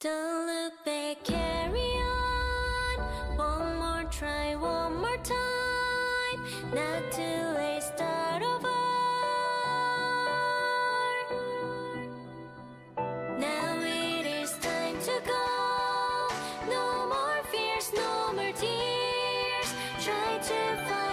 Don't look back, carry on. One more try, one more time. Not too late, start over. Now it is time to go. No more fears, no more tears. Try to find.